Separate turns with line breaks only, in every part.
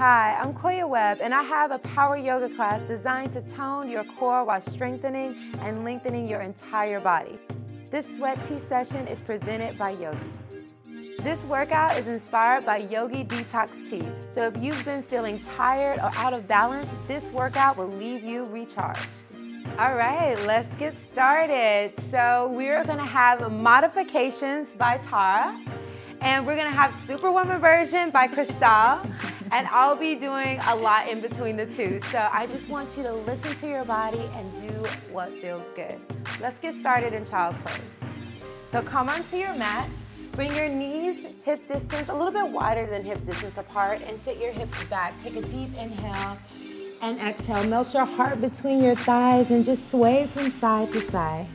Hi, I'm Koya Webb, and I have a power yoga class designed to tone your core while strengthening and lengthening your entire body. This sweat tea session is presented by Yogi. This workout is inspired by Yogi Detox Tea. So if you've been feeling tired or out of balance, this workout will leave you recharged. All right, let's get started. So we're gonna have modifications by Tara, and we're gonna have Superwoman version by Cristal, and I'll be doing a lot in between the two. So I just want you to listen to your body and do what feels good. Let's get started in child's pose. So come onto your mat, Bring your knees hip distance, a little bit wider than hip distance apart and sit your hips back. Take a deep inhale and exhale. Melt your heart between your thighs and just sway from side to side.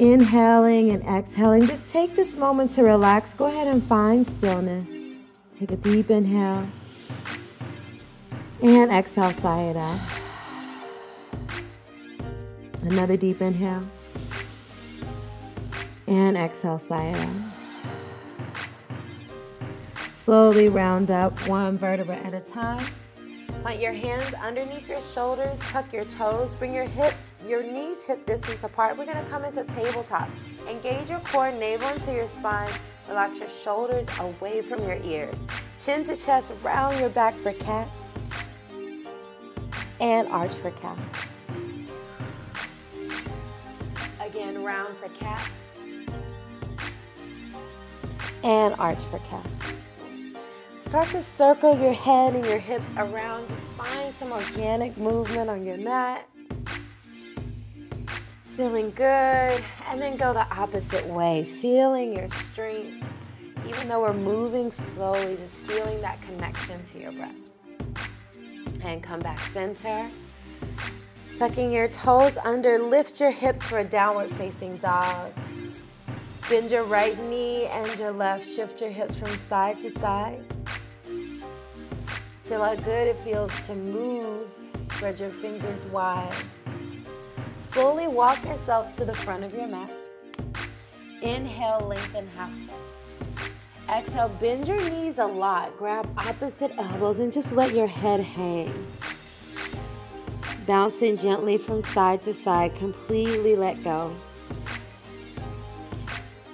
Inhaling and exhaling. Just take this moment to relax. Go ahead and find stillness. Take a deep inhale and exhale, sigh it out. Another deep inhale and exhale, sigh it out. Slowly round up one vertebra at a time. Plant your hands underneath your shoulders, tuck your toes, bring your hip, your knees hip distance apart. We're gonna come into tabletop. Engage your core, navel into your spine. Relax your shoulders away from your ears. Chin to chest, round your back for cat. And arch for cat. Again, round for cat and arch for cat. Start to circle your head and your hips around. Just find some organic movement on your mat. Feeling good. And then go the opposite way, feeling your strength. Even though we're moving slowly, just feeling that connection to your breath. And come back center. Tucking your toes under, lift your hips for a downward facing dog. Bend your right knee and your left. Shift your hips from side to side. Feel how good it feels to move. Spread your fingers wide. Slowly walk yourself to the front of your mat. Inhale, lengthen halfway. Exhale, bend your knees a lot. Grab opposite elbows and just let your head hang. Bouncing gently from side to side, completely let go.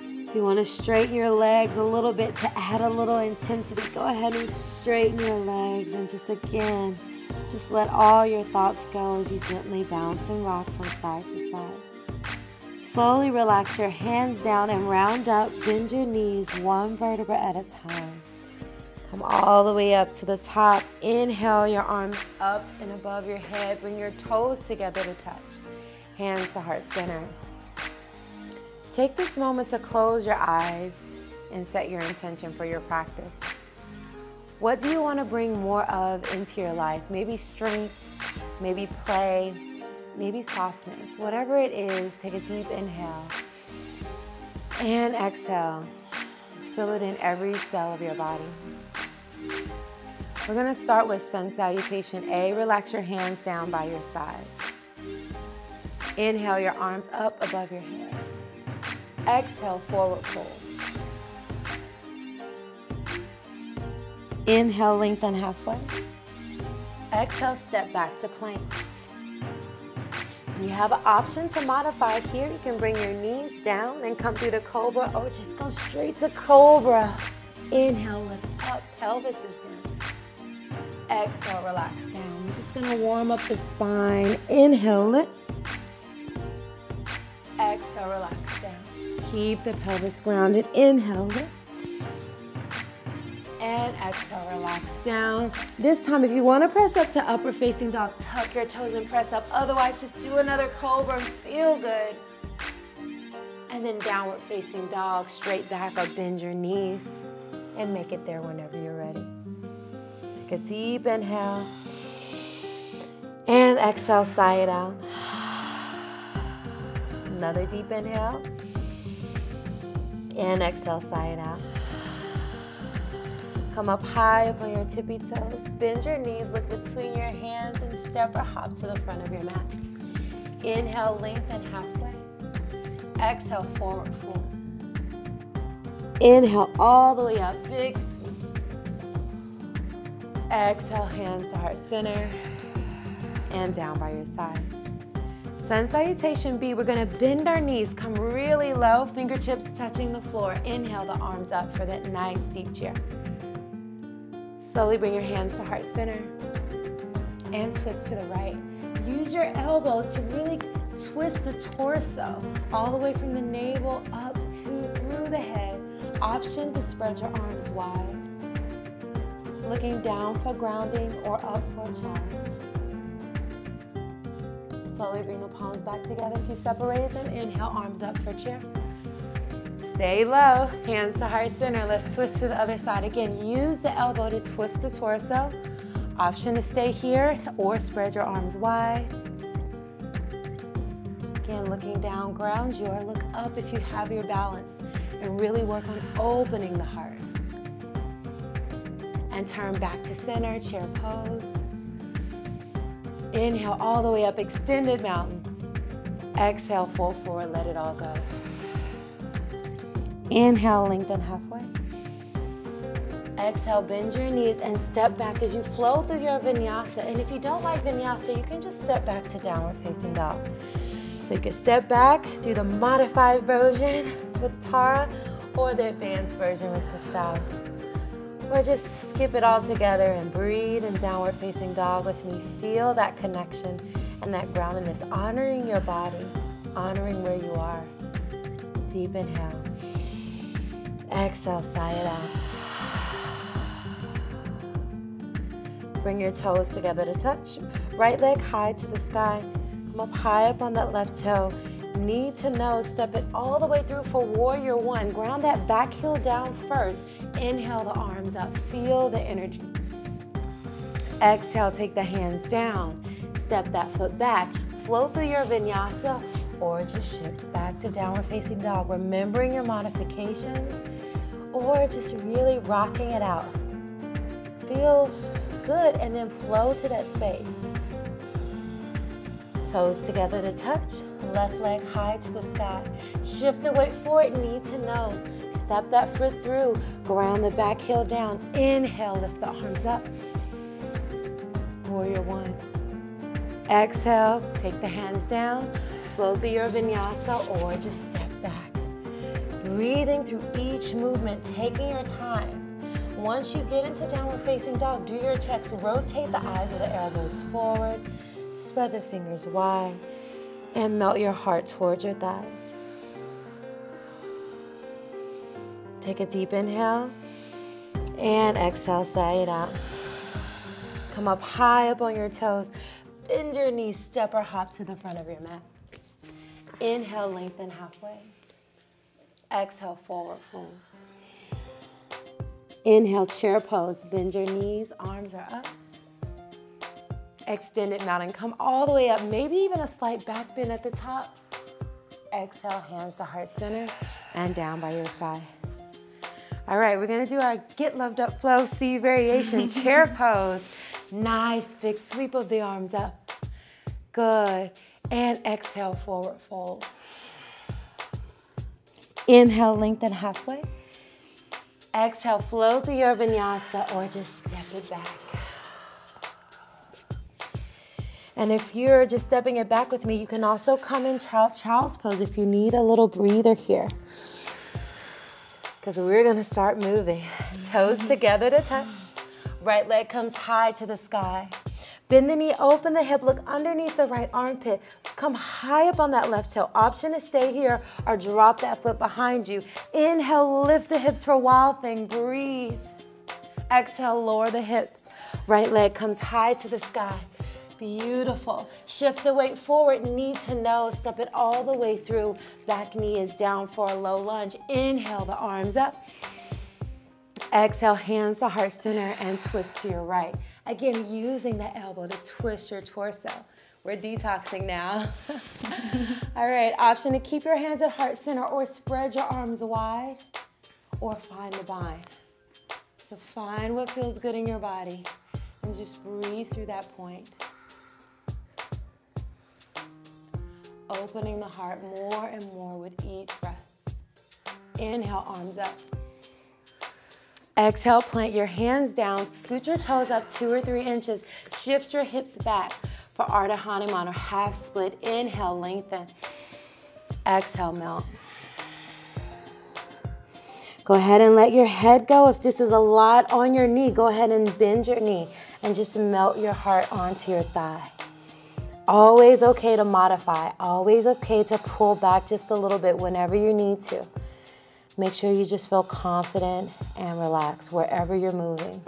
If you want to straighten your legs a little bit to add a little intensity. Go ahead and straighten your legs and just again, just let all your thoughts go as you gently bounce and rock from side to side. Slowly relax your hands down and round up. Bend your knees one vertebra at a time. Come all the way up to the top. Inhale your arms up and above your head. Bring your toes together to touch. Hands to heart center. Take this moment to close your eyes and set your intention for your practice. What do you want to bring more of into your life? Maybe strength, maybe play, maybe softness. Whatever it is, take a deep inhale and exhale. Feel it in every cell of your body. We're going to start with sun salutation A. Relax your hands down by your side. Inhale your arms up above your head. Exhale, forward fold. Inhale, lengthen halfway. Exhale, step back to plank. You have an option to modify here. You can bring your knees down and come through the cobra or just go straight to cobra. Inhale, lift up, pelvis is down. Exhale, relax down. Just gonna warm up the spine. Inhale, lift. Exhale, relax down. Keep the pelvis grounded. Inhale. And exhale, relax down. This time, if you want to press up to upper facing dog, tuck your toes and press up. Otherwise, just do another cobra. Feel good. And then downward facing dog, straight back or bend your knees and make it there whenever you're ready. Take a deep inhale. And exhale, sigh it out. Another deep inhale and exhale, sigh it out. Come up high up on your tippy toes. Bend your knees, look between your hands, and step or hop to the front of your mat. Inhale, lengthen halfway. Exhale, forward fold. Inhale all the way up, big sweep. Exhale, hands to heart center and down by your side. Sun salutation B, we're gonna bend our knees, come really low, fingertips touching the floor. Inhale the arms up for that nice deep chair. Slowly bring your hands to heart center and twist to the right. Use your elbow to really twist the torso all the way from the navel up to through the head. Option to spread your arms wide. Looking down for grounding or up for a challenge. Slowly bring the palms back together. If you separated them, inhale, arms up for chair. Stay low, hands to heart center. Let's twist to the other side. Again, use the elbow to twist the torso. Option to stay here or spread your arms wide. Again, looking down, ground your, look up if you have your balance, and really work on opening the heart. And turn back to center, chair pose. Inhale all the way up, extended mountain. Exhale, fold forward, let it all go. Inhale, lengthen halfway. Exhale, bend your knees and step back as you flow through your vinyasa. And if you don't like vinyasa, you can just step back to downward facing dog. So you can step back, do the modified version with Tara or the advanced version with Gustave. Or just skip it all together and breathe in downward facing dog with me. Feel that connection and that groundedness, honoring your body, honoring where you are. Deep inhale. Exhale, sigh it out. Bring your toes together to touch. Right leg high to the sky. Come up high up on that left toe. Knee to nose, step it all the way through for warrior one. Ground that back heel down first. Inhale the arms up, feel the energy. Exhale, take the hands down. Step that foot back. Flow through your vinyasa or just shift back to downward facing dog. Remembering your modifications or just really rocking it out. Feel Good, and then flow to that space. Toes together to touch, left leg high to the sky. Shift the weight forward, knee to nose. Step that foot through, ground the back heel down. Inhale, lift the arms up. Warrior one. Exhale, take the hands down, flow through your vinyasa or just back. Breathing through each movement, taking your time. Once you get into downward facing dog, do your checks. Rotate the eyes of the elbows forward. Spread the fingers wide. And melt your heart towards your thighs. Take a deep inhale. And exhale, it out. Come up high up on your toes. Bend your knees, step or hop to the front of your mat. Inhale, lengthen halfway. Exhale, forward fold. Inhale, chair pose. Bend your knees, arms are up. Extended mountain. Come all the way up, maybe even a slight back bend at the top. Exhale, hands to heart center and down by your side. All right, we're gonna do our get loved up flow C variation chair pose. Nice big sweep of the arms up. Good. And exhale, forward fold. Inhale, lengthen halfway. Exhale, flow through your vinyasa or just step it back. And if you're just stepping it back with me, you can also come in child child's pose if you need a little breather here. Because we're gonna start moving. Toes mm-hmm. together to touch. Right leg comes high to the sky. Bend the knee, open the hip, look underneath the right armpit. Come high up on that left toe. Option to stay here or drop that foot behind you. Inhale, lift the hips for a wild thing. Breathe. Exhale, lower the hip. Right leg comes high to the sky. Beautiful. Shift the weight forward, knee to nose. Step it all the way through. Back knee is down for a low lunge. Inhale the arms up. Exhale, hands to heart center and twist to your right. Again, using the elbow to twist your torso. We're detoxing now. All right, option to keep your hands at heart center or spread your arms wide or find the bind. So find what feels good in your body and just breathe through that point. Opening the heart more and more with each breath. Inhale, arms up. Exhale, plant your hands down, scoot your toes up two or three inches, shift your hips back for Ardha Hanuman or half split. Inhale, lengthen. Exhale, melt. Go ahead and let your head go. If this is a lot on your knee, go ahead and bend your knee and just melt your heart onto your thigh. Always okay to modify, always okay to pull back just a little bit whenever you need to. Make sure you just feel confident and relaxed wherever you're moving.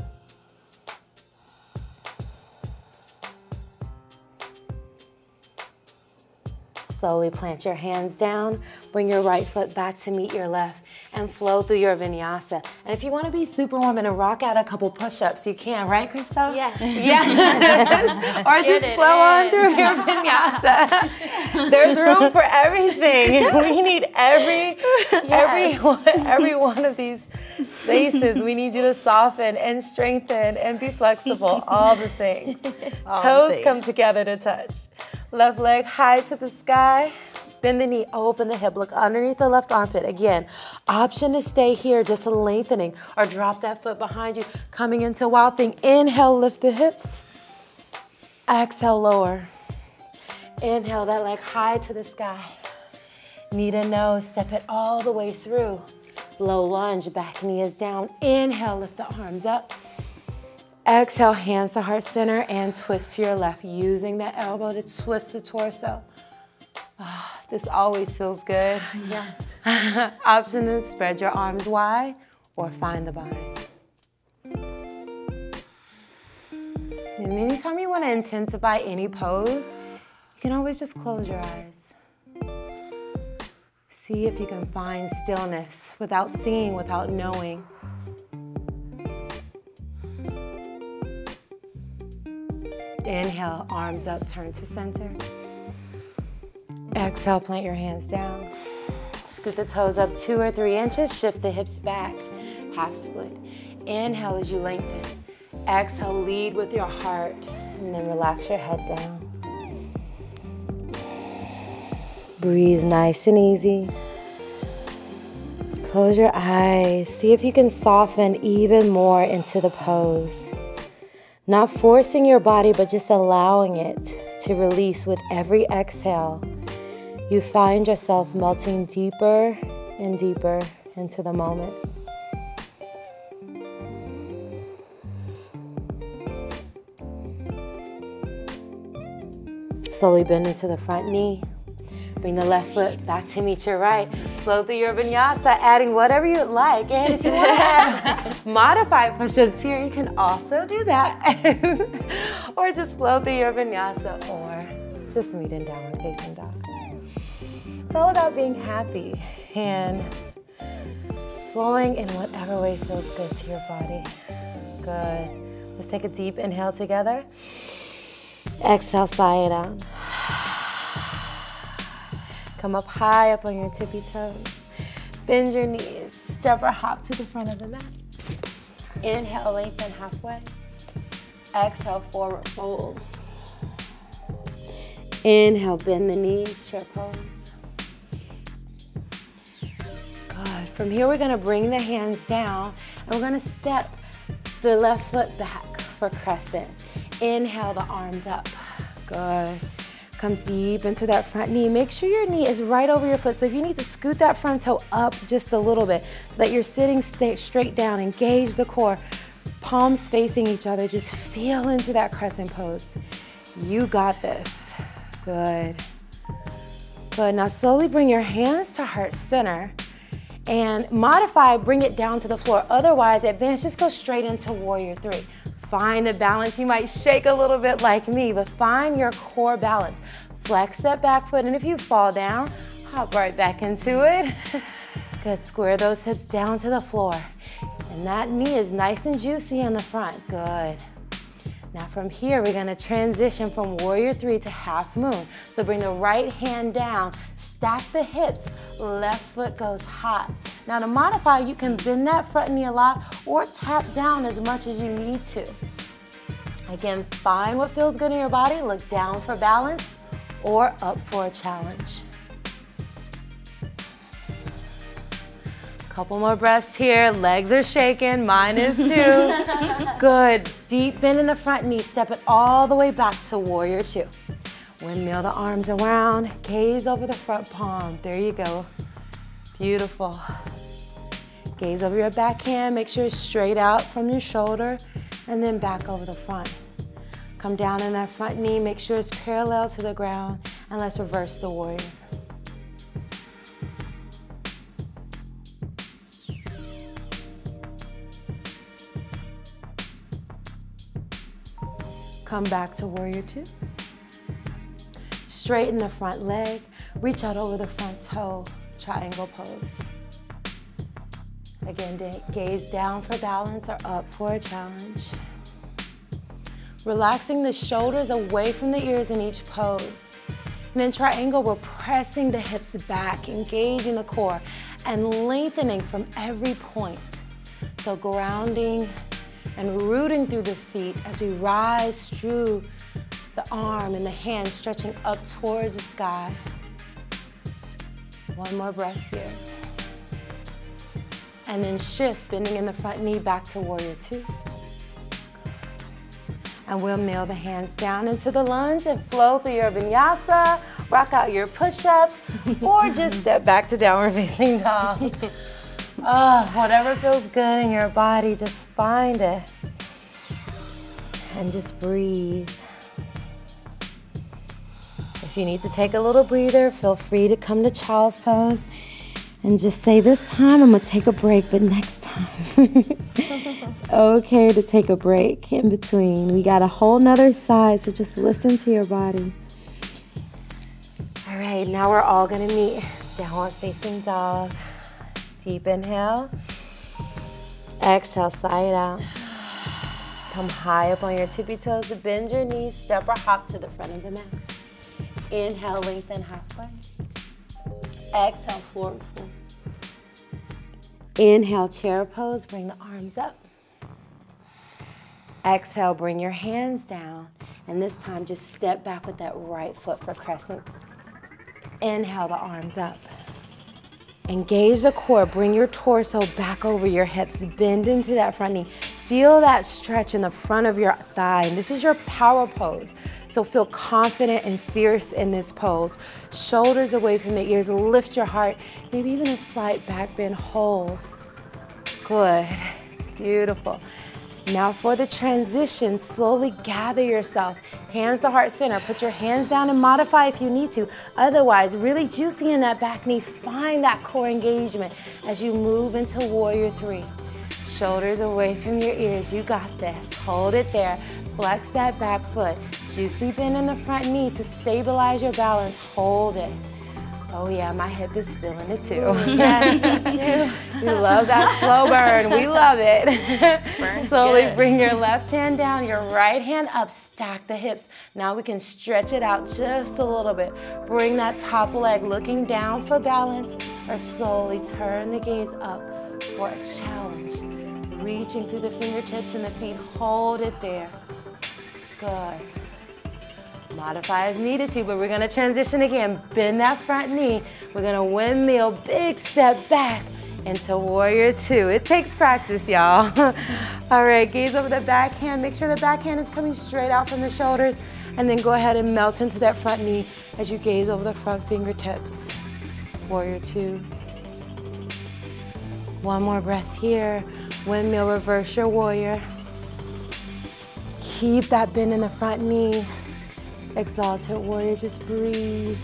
Slowly plant your hands down, bring your right foot back to meet your left and flow through your vinyasa. And if you want to be superwoman and rock out a couple push-ups, you can, right, Crystal?
Yes.
Yes. or just flow on through your vinyasa. There's room for everything. We need every yes. every one, every one of these spaces. We need you to soften and strengthen and be flexible. All the things. All Toes the things. come together to touch. Left leg high to the sky. Bend the knee, open the hip, look underneath the left armpit. Again, option to stay here, just lengthening, or drop that foot behind you, coming into wild thing. Inhale, lift the hips. Exhale, lower. Inhale, that leg high to the sky. Knee to nose, step it all the way through. Low lunge, back knee is down. Inhale, lift the arms up. Exhale, hands to heart center and twist to your left, using the elbow to twist the torso. Oh, this always feels good.
Yes.
Option is spread your arms wide or find the bind. And anytime you want to intensify any pose, you can always just close your eyes. See if you can find stillness without seeing, without knowing. Inhale, arms up, turn to center. Exhale, plant your hands down. Scoot the toes up two or three inches, shift the hips back, half split. Inhale as you lengthen. Exhale, lead with your heart, and then relax your head down. Breathe nice and easy. Close your eyes. See if you can soften even more into the pose. Not forcing your body, but just allowing it to release with every exhale you find yourself melting deeper and deeper into the moment. Slowly bend into the front knee. Bring the left foot back to meet your right. Flow through your vinyasa, adding whatever you like. And if you want to add modified push-ups here, you can also do that. or just flow through your vinyasa or just meet in downward facing dog. It's all about being happy and flowing in whatever way feels good to your body. Good. Let's take a deep inhale together. Exhale, sigh it out. Come up high up on your tippy toes. Bend your knees. Step or hop to the front of the mat. Inhale, lengthen halfway. Exhale, forward fold. Inhale, bend the knees, chair pose. From here, we're gonna bring the hands down and we're gonna step the left foot back for crescent. Inhale the arms up. Good. Come deep into that front knee. Make sure your knee is right over your foot. So if you need to scoot that front toe up just a little bit so that you're sitting straight down, engage the core, palms facing each other. Just feel into that crescent pose. You got this. Good. Good. Now slowly bring your hands to heart center and modify, bring it down to the floor. Otherwise, advance, just go straight into warrior three. Find the balance. You might shake a little bit like me, but find your core balance. Flex that back foot, and if you fall down, hop right back into it. Good, square those hips down to the floor. And that knee is nice and juicy in the front, good. Now from here, we're gonna transition from warrior three to half moon. So bring the right hand down, stack the hips, left foot goes high. Now to modify, you can bend that front knee a lot or tap down as much as you need to. Again, find what feels good in your body, look down for balance or up for a challenge. Couple more breaths here. Legs are shaking. Mine is too. Good. Deep bend in the front knee. Step it all the way back to warrior two. Windmill the arms around. Gaze over the front palm. There you go. Beautiful. Gaze over your back hand, Make sure it's straight out from your shoulder and then back over the front. Come down in that front knee. Make sure it's parallel to the ground and let's reverse the warrior. Come back to warrior two. Straighten the front leg. Reach out over the front toe. Triangle pose. Again, gaze down for balance or up for a challenge. Relaxing the shoulders away from the ears in each pose. And then triangle, we're pressing the hips back, engaging the core, and lengthening from every point. So grounding and rooting through the feet as we rise through the arm and the hand stretching up towards the sky. One more breath here. And then shift, bending in the front knee back to warrior two. And we'll nail the hands down into the lunge and flow through your vinyasa, rock out your push-ups, or just step back to downward facing dog. Oh, whatever feels good in your body, just find it. And just breathe. You need to take a little breather, feel free to come to child's pose and just say, This time I'm gonna take a break, but next time it's okay to take a break in between. We got a whole nother side, so just listen to your body. All right, now we're all gonna meet downward facing dog. Deep inhale. Exhale, side out. Come high up on your tippy toes. Bend your knees, step or hop to the front of the mat. Inhale, lengthen halfway. Exhale, forward fold. Inhale, chair pose. Bring the arms up. Exhale, bring your hands down. And this time, just step back with that right foot for crescent. Inhale, the arms up. Engage the core, bring your torso back over your hips, bend into that front knee. Feel that stretch in the front of your thigh. And this is your power pose. So feel confident and fierce in this pose. Shoulders away from the ears, lift your heart, maybe even a slight back bend, hold. Good, beautiful. Now for the transition, slowly gather yourself. Hands to heart center. Put your hands down and modify if you need to. Otherwise, really juicy in that back knee. Find that core engagement as you move into warrior three. Shoulders away from your ears. You got this. Hold it there. Flex that back foot. Juicy bend in the front knee to stabilize your balance. Hold it. Oh yeah, my hip is feeling it too. yes, me too. We love that slow burn. We love it. Slowly good. bring your left hand down, your right hand up, stack the hips. Now we can stretch it out just a little bit. Bring that top leg looking down for balance or slowly turn the gaze up for a challenge. Reaching through the fingertips and the feet, hold it there. Good. Modify as needed to, but we're gonna transition again. Bend that front knee. We're gonna windmill, big step back into warrior two. It takes practice, y'all. All right, gaze over the backhand. Make sure the backhand is coming straight out from the shoulders. And then go ahead and melt into that front knee as you gaze over the front fingertips. Warrior two. One more breath here. Windmill, reverse your warrior. Keep that bend in the front knee. Exalted warrior, just breathe.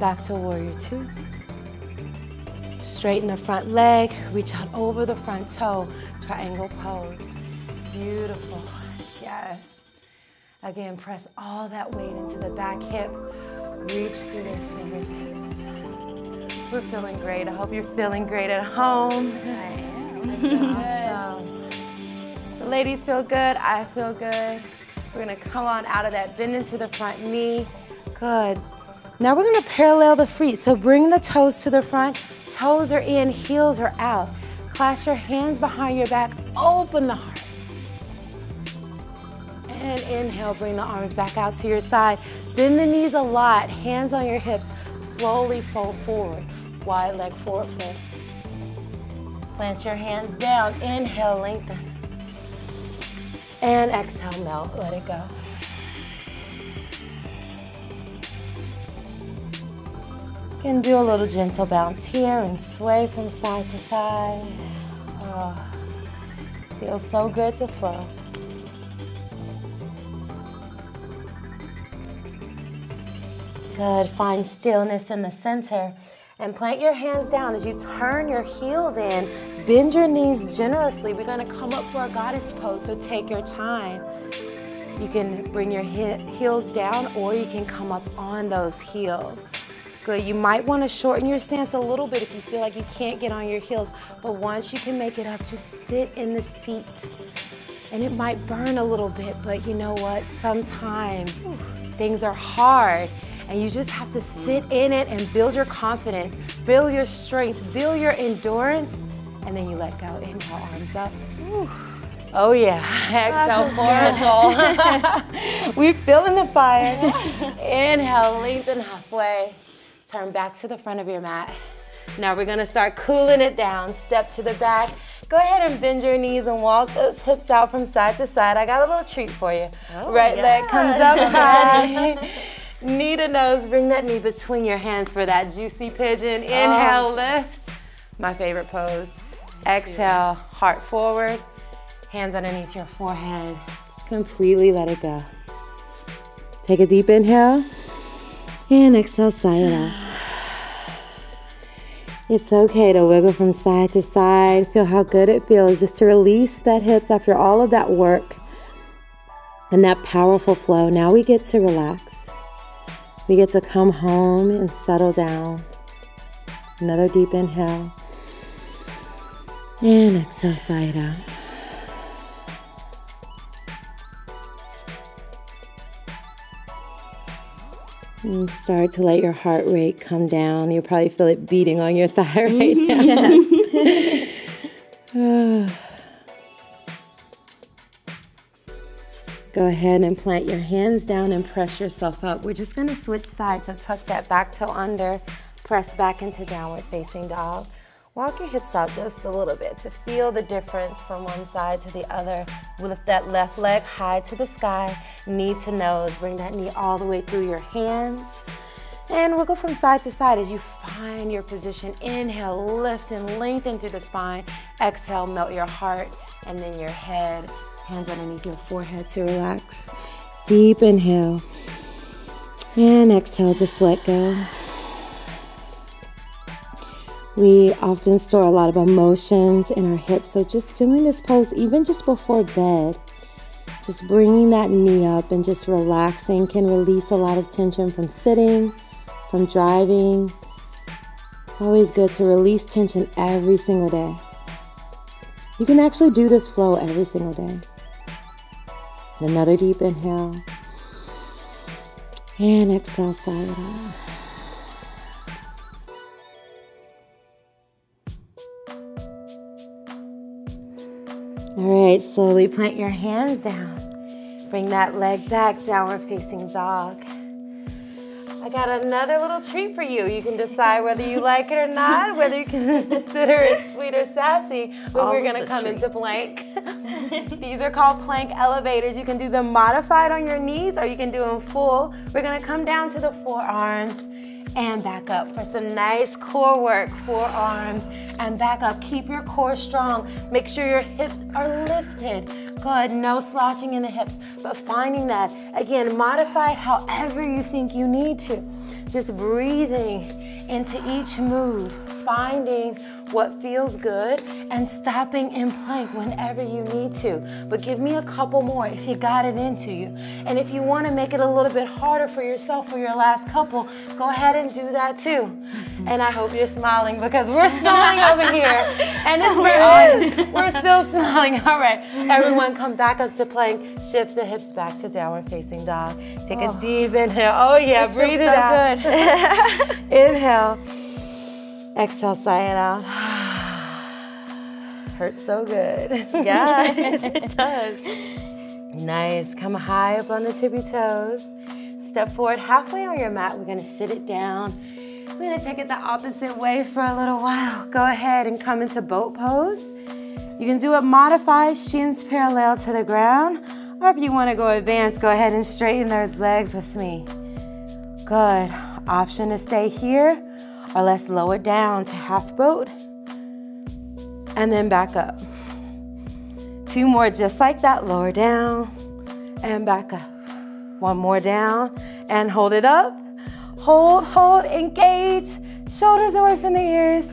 Back to warrior two. Straighten the front leg, reach out over the front toe, triangle pose. Beautiful, yes. Again, press all that weight into the back hip. Reach through those fingertips. We're feeling great. I hope you're feeling great at home.
I am.
Ladies feel good, I feel good. We're gonna come on out of that, bend into the front knee. Good. Now we're gonna parallel the feet. So bring the toes to the front, toes are in, heels are out. Clasp your hands behind your back, open the heart. And inhale, bring the arms back out to your side. Bend the knees a lot, hands on your hips. Slowly fold forward. Wide leg forward fold. Plant your hands down. Inhale, lengthen. And exhale, melt. Let it go. can do a little gentle bounce here and sway from side to side. Oh, feels so good to flow. Good, find stillness in the center and plant your hands down as you turn your heels in. Bend your knees generously. We're gonna come up for a goddess pose, so take your time. You can bring your heels down or you can come up on those heels. Good, you might wanna shorten your stance a little bit if you feel like you can't get on your heels, but once you can make it up, just sit in the seat. And it might burn a little bit, but you know what? Sometimes things are hard and you just have to sit in it and build your confidence, build your strength, build your endurance, and then you let go. Inhale, arms up. Oh yeah, exhale, forward fold. We're feeling the fire. Inhale, lengthen halfway. Turn back to the front of your mat. Now we're gonna start cooling it down. Step to the back. Go ahead and bend your knees and walk those hips out from side to side. I got a little treat for you. Oh, right yeah. leg comes up high. knee to nose, bring that knee between your hands for that juicy pigeon. Inhale, lift. My favorite pose. Exhale, heart forward. Hands underneath your forehead. Completely let it go. Take a deep inhale. And exhale, sigh it out. It's okay to wiggle from side to side. Feel how good it feels just to release that hips after all of that work and that powerful flow. Now we get to relax. We get to come home and settle down. Another deep inhale. And exhale, it out. And start to let your heart rate come down. You'll probably feel it beating on your thigh right now. Mm-hmm. Yes. Go ahead and plant your hands down and press yourself up. We're just gonna switch sides, so tuck that back toe under, press back into downward facing dog. Walk your hips out just a little bit to feel the difference from one side to the other. Lift that left leg high to the sky, knee to nose. Bring that knee all the way through your hands. And we'll go from side to side as you find your position. Inhale, lift and lengthen through the spine. Exhale, melt your heart and then your head. Hands underneath your forehead to relax. Deep inhale. And exhale, just let go. We often store a lot of emotions in our hips. So just doing this pose, even just before bed, just bringing that knee up and just relaxing can release a lot of tension from sitting, from driving. It's always good to release tension every single day. You can actually do this flow every single day. Another deep inhale. And exhale, out. All right, slowly plant your hands down. Bring that leg back, downward facing dog. I got another little treat for you. You can decide whether you like it or not, whether you can consider it sweet or sassy, but All we're gonna come treats. into plank. These are called plank elevators. You can do them modified on your knees or you can do them full. We're gonna come down to the forearms and back up for some nice core work, forearms and back up. Keep your core strong. Make sure your hips are lifted. Good, no slouching in the hips, but finding that, again, modify however you think you need to. Just breathing into each move, finding what feels good, and stopping in plank whenever you need to. But give me a couple more if you got it into you. And if you want to make it a little bit harder for yourself for your last couple, go ahead and do that too. And I hope you're smiling because we're smiling over here. And it's we're, we're still smiling. All right, everyone come back up to plank. Shift the hips back to downward facing dog. Take oh. a deep inhale. Oh yeah, this breathe it so out. good. Inhale. Exhale, sigh it out. Hurts so good.
Yeah, it does.
Nice, come high up on the tippy toes. Step forward halfway on your mat. We're gonna sit it down. We're gonna take it the opposite way for a little while. Go ahead and come into boat pose. You can do it modified, shins parallel to the ground, or if you wanna go advanced, go ahead and straighten those legs with me. Good, option to stay here, or let's lower down to half boat, and then back up. Two more just like that, lower down, and back up. One more down, and hold it up. Hold, hold, engage, shoulders away from the ears.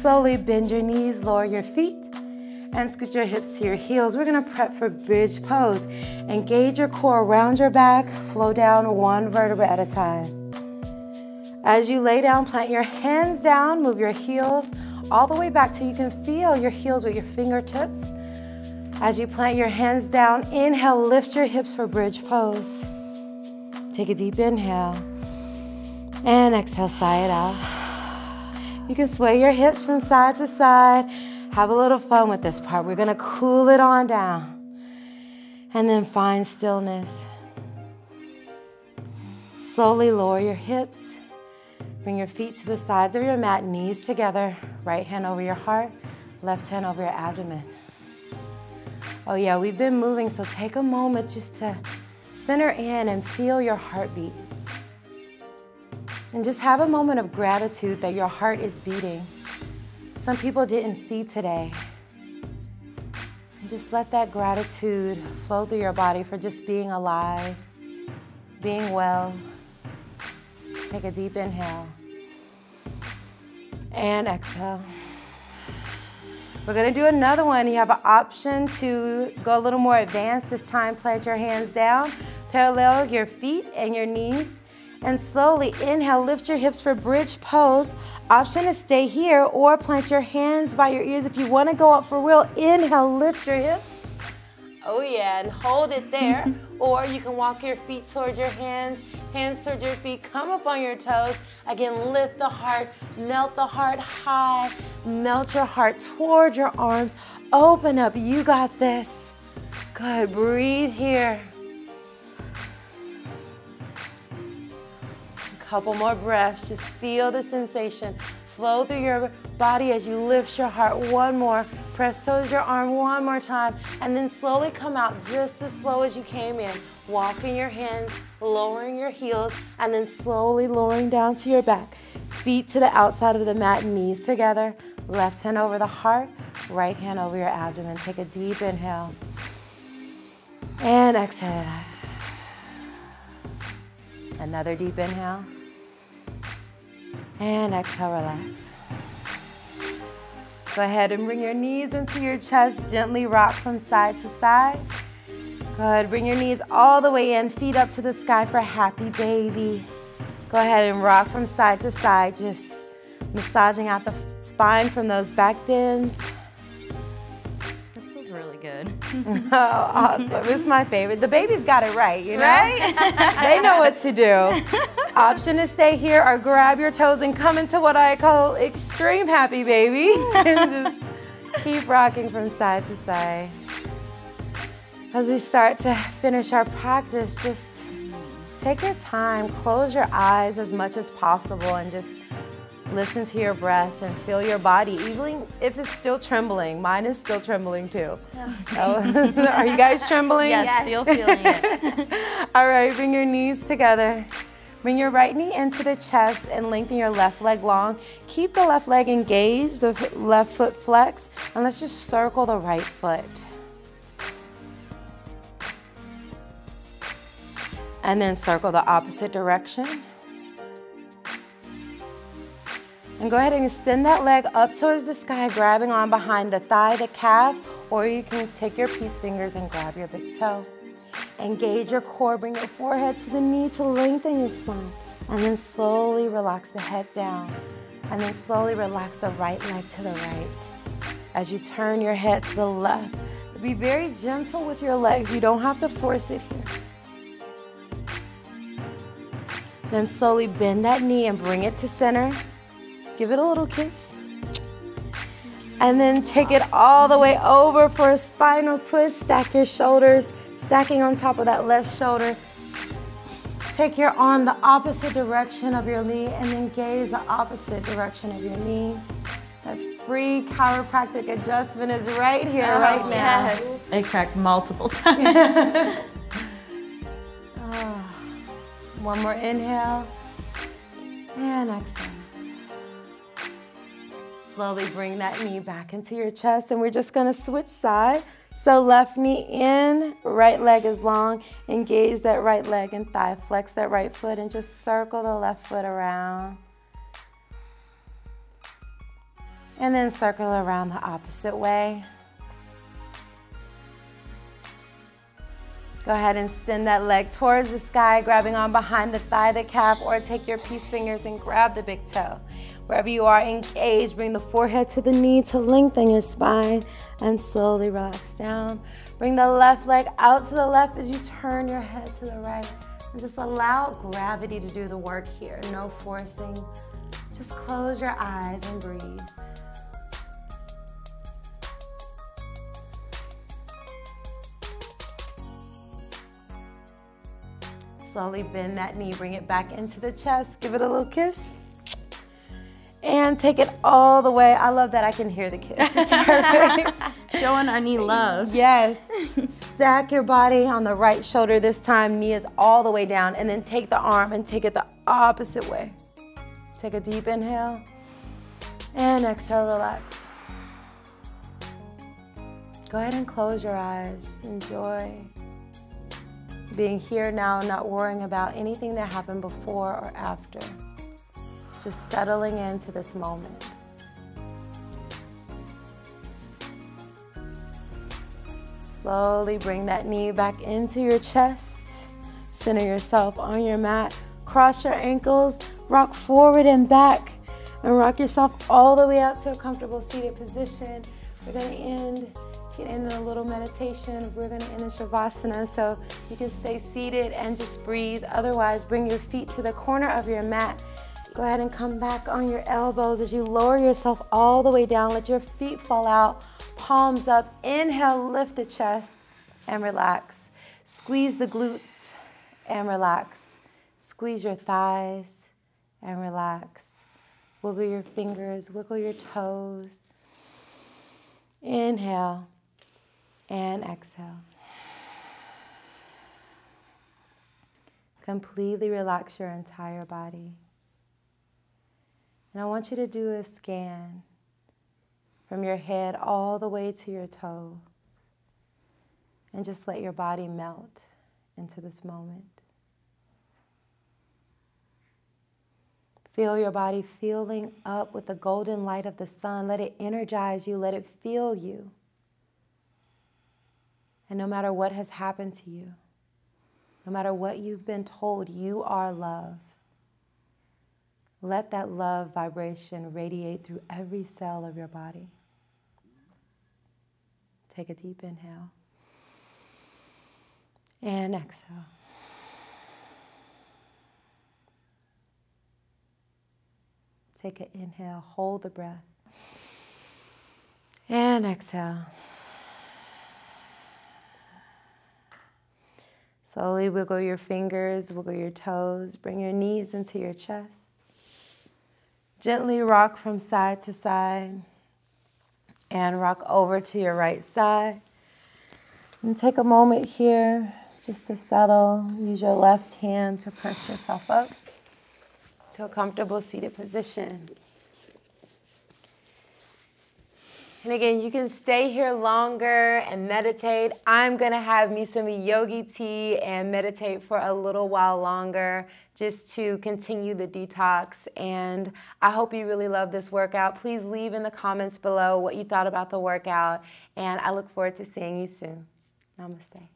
Slowly bend your knees, lower your feet, and scoot your hips to your heels. We're gonna prep for bridge pose. Engage your core around your back, flow down one vertebra at a time. As you lay down, plant your hands down, move your heels all the way back till you can feel your heels with your fingertips. As you plant your hands down, inhale, lift your hips for bridge pose. Take a deep inhale. And exhale, sigh it out. You can sway your hips from side to side. Have a little fun with this part. We're gonna cool it on down. And then find stillness. Slowly lower your hips. Bring your feet to the sides of your mat, knees together. Right hand over your heart, left hand over your abdomen. Oh yeah, we've been moving, so take a moment just to center in and feel your heartbeat. And just have a moment of gratitude that your heart is beating. Some people didn't see today. Just let that gratitude flow through your body for just being alive, being well. Take a deep inhale. And exhale. We're gonna do another one. You have an option to go a little more advanced. This time, plant your hands down, parallel your feet and your knees and slowly inhale, lift your hips for bridge pose. Option to stay here or plant your hands by your ears if you wanna go up for real. Inhale, lift your hips. Oh yeah, and hold it there. or you can walk your feet towards your hands, hands towards your feet, come up on your toes. Again, lift the heart, melt the heart high, melt your heart towards your arms. Open up, you got this. Good, breathe here. A couple more breaths. Just feel the sensation flow through your body as you lift your heart. One more. Press towards your arm one more time. And then slowly come out just as slow as you came in. Walking your hands, lowering your heels, and then slowly lowering down to your back. Feet to the outside of the mat, knees together. Left hand over the heart, right hand over your abdomen. Take a deep inhale. And exhale, relax. Another deep inhale. And exhale, relax. Go ahead and bring your knees into your chest. Gently rock from side to side. Good. Bring your knees all the way in. Feet up to the sky for happy baby. Go ahead and rock from side to side. Just massaging out the spine from those back bends. oh, awesome. It's my favorite. The baby's got it right, you know? Right? they know what to do. Option to stay here or grab your toes and come into what I call extreme happy baby. and just keep rocking from side to side. As we start to finish our practice, just take your time, close your eyes as much as possible and just Listen to your breath and feel your body, even if it's still trembling. Mine is still trembling too. Oh, so, are you guys trembling?
Yes, yes. still feeling it.
All right, bring your knees together. Bring your right knee into the chest and lengthen your left leg long. Keep the left leg engaged, the left foot flexed, and let's just circle the right foot. And then circle the opposite direction. And go ahead and extend that leg up towards the sky, grabbing on behind the thigh, the calf, or you can take your peace fingers and grab your big toe. Engage your core, bring your forehead to the knee to lengthen your spine. And then slowly relax the head down. And then slowly relax the right leg to the right. As you turn your head to the left, be very gentle with your legs. You don't have to force it here. Then slowly bend that knee and bring it to center. Give it a little kiss. And then take it all the way over for a spinal twist. Stack your shoulders, Stacking on top of that left shoulder. Take your arm the opposite direction of your knee and then gaze the opposite direction of your knee. That free chiropractic adjustment is right here, oh, right now. Yes.
It cracked multiple times.
oh. One more inhale and exhale. Slowly bring that knee back into your chest and we're just gonna switch side. So left knee in, right leg is long. Engage that right leg and thigh. Flex that right foot and just circle the left foot around. And then circle around the opposite way. Go ahead and extend that leg towards the sky, grabbing on behind the thigh, the calf, or take your peace fingers and grab the big toe. Wherever you are engaged, bring the forehead to the knee to lengthen your spine and slowly relax down. Bring the left leg out to the left as you turn your head to the right. And just allow gravity to do the work here. No forcing. Just close your eyes and breathe. Slowly bend that knee, bring it back into the chest. Give it a little kiss. And take it all the way. I love that I can hear the kids. It's
perfect. Showing our knee love.
Yes. Stack your body on the right shoulder this time. Knee is all the way down. And then take the arm and take it the opposite way. Take a deep inhale. And exhale, relax. Go ahead and close your eyes. Just enjoy being here now, not worrying about anything that happened before or after. Just settling into this moment. Slowly bring that knee back into your chest. Center yourself on your mat. Cross your ankles, rock forward and back, and rock yourself all the way up to a comfortable seated position. We're gonna end get into a little meditation. We're gonna end in Shavasana, so you can stay seated and just breathe. Otherwise, bring your feet to the corner of your mat. Go ahead and come back on your elbows as you lower yourself all the way down. Let your feet fall out, palms up. Inhale, lift the chest and relax. Squeeze the glutes and relax. Squeeze your thighs and relax. Wiggle your fingers, wiggle your toes. Inhale and exhale. Completely relax your entire body. And I want you to do a scan from your head all the way to your toe. And just let your body melt into this moment. Feel your body filling up with the golden light of the sun. Let it energize you, let it feel you. And no matter what has happened to you, no matter what you've been told, you are love. Let that love vibration radiate through every cell of your body. Take a deep inhale and exhale. Take an inhale, hold the breath, and exhale. Slowly wiggle your fingers, wiggle your toes, bring your knees into your chest. Gently rock from side to side and rock over to your right side. And take a moment here just to settle. Use your left hand to press yourself up to a comfortable seated position. And again, you can stay here longer and meditate. I'm gonna have me some yogi tea and meditate for a little while longer just to continue the detox. And I hope you really love this workout. Please leave in the comments below what you thought about the workout. And I look forward to seeing you soon. Namaste.